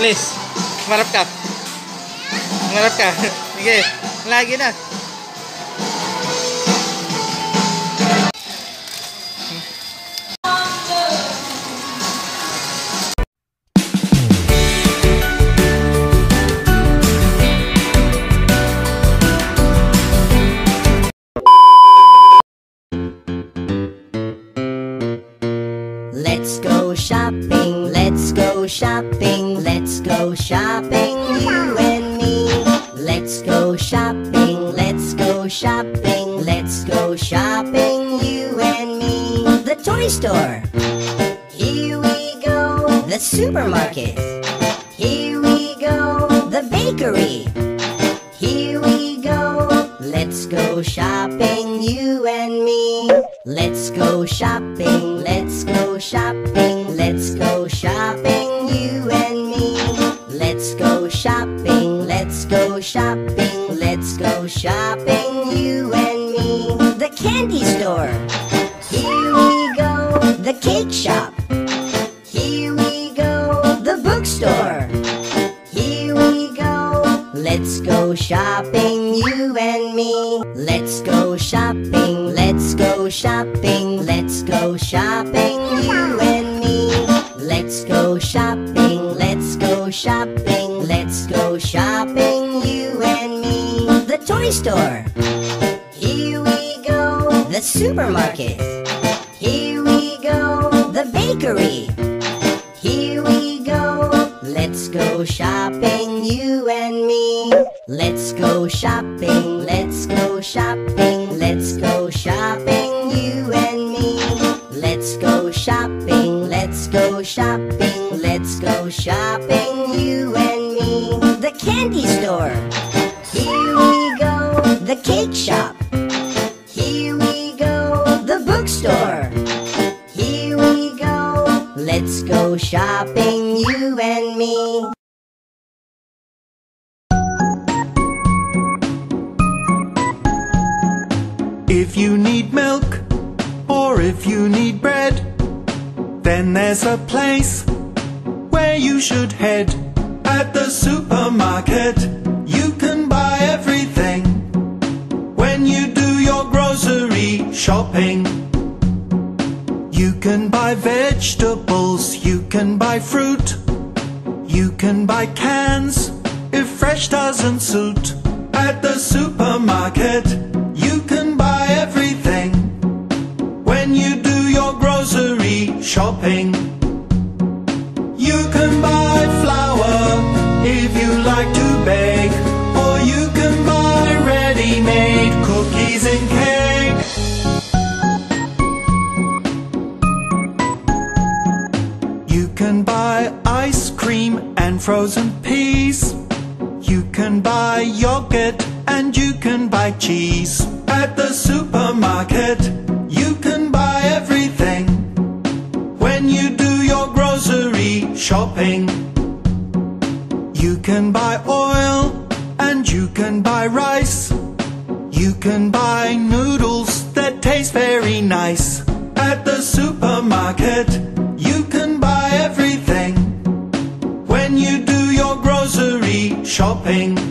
Please. Marap ka. Marap ka. Sige. Lagi na. Shopping, let's go shopping, let's go shopping, you and me. Let's go shopping, let's go shopping, let's go shopping, you and me. The toy store. Here we go. The supermarket. Here we go. The bakery. Here we go. Let's go shopping, you and me. Let's go shopping, let's go shopping, let's shopping, you and me. Let's go shopping, let's go shopping, let's go shopping, you and me. The candy store. Here we go. The cake shop. Here we go. The bookstore. Here we go. Let's go shopping, you and me. Let's go shopping, let's go shopping, let's go shopping, you shopping, let's go shopping, let's go shopping, you and me. The toy store. Here we go. The supermarket. Here we go. The bakery. Here we go. Let's go shopping, you and me. Let's go shopping, let's go shopping, let's go shopping, you and me. Let's go shopping, let's go shopping, go shopping, you and me. The candy store. Here we go. The cake shop. Here we go. The bookstore. Here we go. Let's go shopping, you and me. If you need milk or if you need bread, then there's a place you should head. At the supermarket, you can buy everything. When you do your grocery shopping, you can buy vegetables, you can buy fruit, you can buy cans if fresh doesn't suit. At the supermarket, you can buy everything. When you do your grocery shopping, and peas. You can buy yogurt and you can buy cheese. At the supermarket, you can buy everything. When you do your grocery shopping, you can buy oil and you can buy rice. You can buy noodles that taste very nice. At the supermarket, shopping,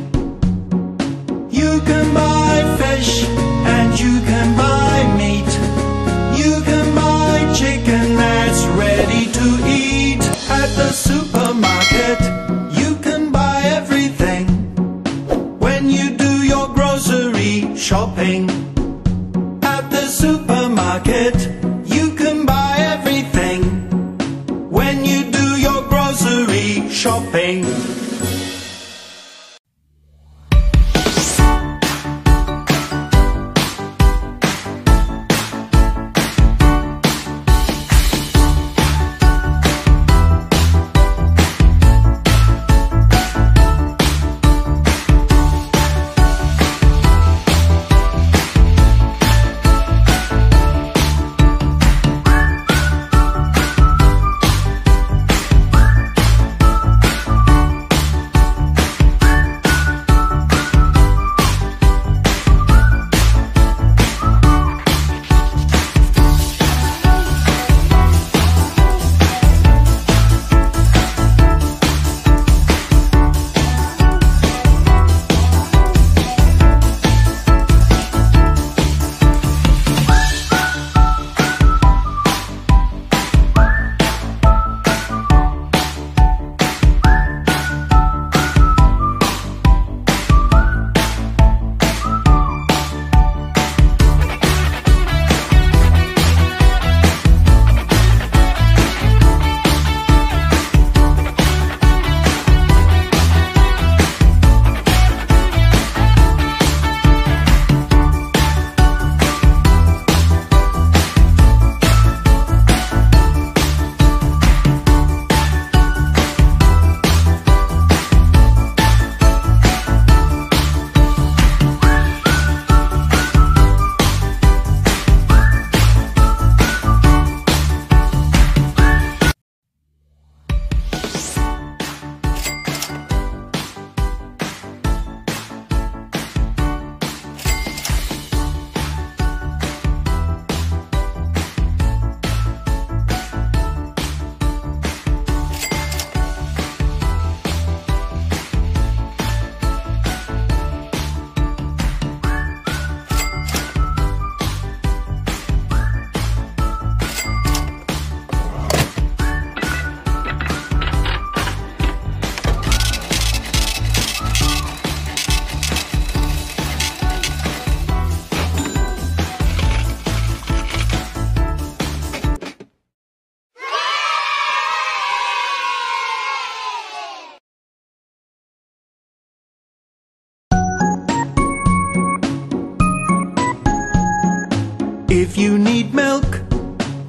you need milk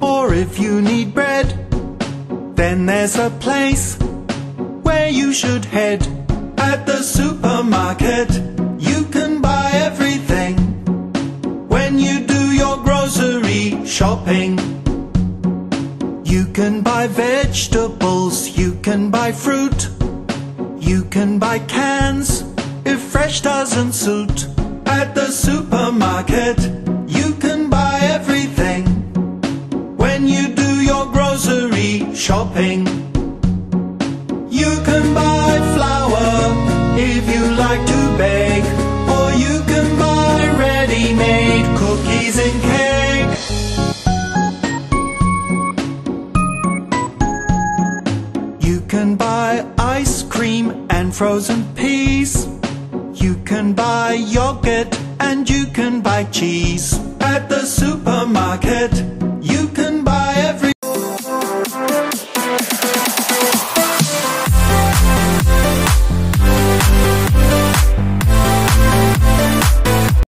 or if you need bread, then there's a place where you should head. At the supermarket, you can buy everything when you do your grocery shopping. You can buy vegetables, you can buy fruit, you can buy cans if fresh doesn't suit. At the supermarket, you can buy cheese. At the supermarket,